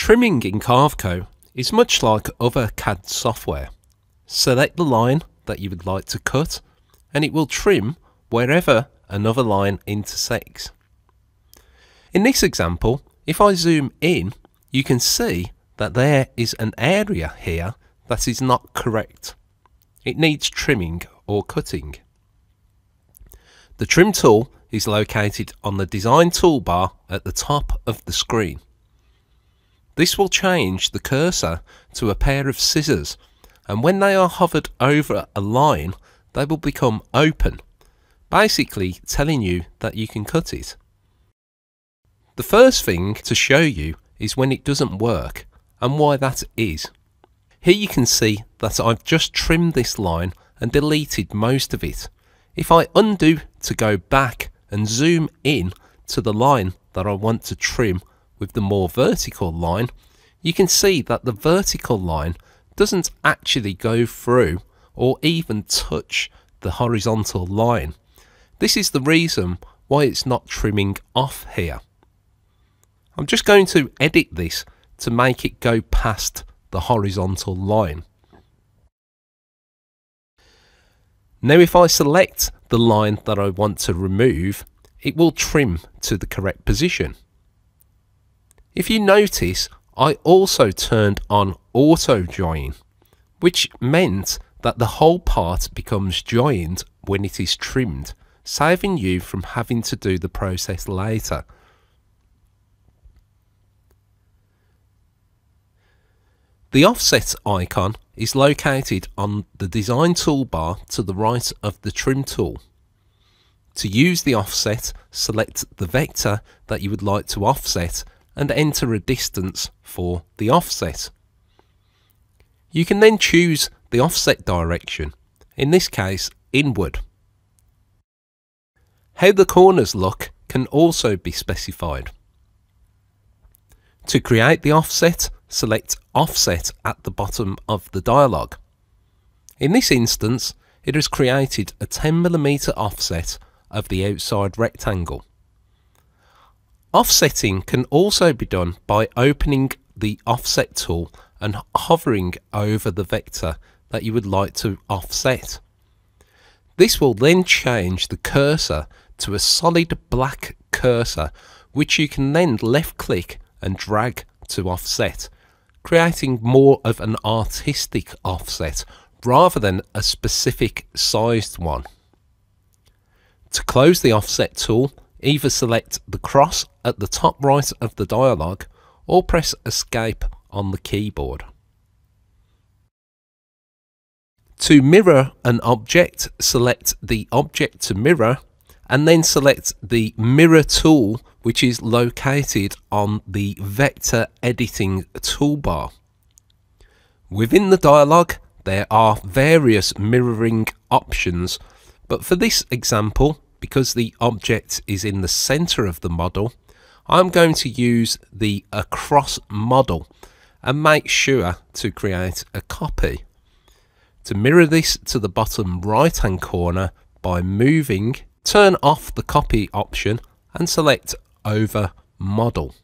Trimming in Carveco is much like other CAD software. Select the line that you would like to cut and it will trim wherever another line intersects. In this example, if I zoom in, you can see that there is an area here that is not correct. It needs trimming or cutting. The trim tool is located on the design toolbar at the top of the screen. This will change the cursor to a pair of scissors and when they are hovered over a line they will become open, basically telling you that you can cut it. The first thing to show you is when it doesn't work and why that is. Here you can see that I've just trimmed this line and deleted most of it. If I undo to go back and zoom in to the line that I want to trim with the more vertical line, you can see that the vertical line doesn't actually go through or even touch the horizontal line. This is the reason why it's not trimming off here. I'm just going to edit this to make it go past the horizontal line. Now if I select the line that I want to remove, it will trim to the correct position. If you notice, I also turned on auto join, which meant that the whole part becomes joined when it is trimmed, saving you from having to do the process later. The offset icon is located on the design toolbar to the right of the trim tool. To use the offset, select the vector that you would like to offset and enter a distance for the offset. You can then choose the offset direction, in this case inward. How the corners look can also be specified. To create the offset, select Offset at the bottom of the dialog. In this instance, it has created a 10mm offset of the outside rectangle. Offsetting can also be done by opening the offset tool and hovering over the vector that you would like to offset. This will then change the cursor to a solid black cursor which you can then left click and drag to offset, creating more of an artistic offset rather than a specific sized one. To close the offset tool, Either select the cross at the top right of the dialog or press escape on the keyboard. To mirror an object, select the object to mirror and then select the mirror tool which is located on the vector editing toolbar. Within the dialog there are various mirroring options but for this example because the object is in the center of the model, I'm going to use the across model and make sure to create a copy. To mirror this to the bottom right hand corner by moving, turn off the copy option and select over model.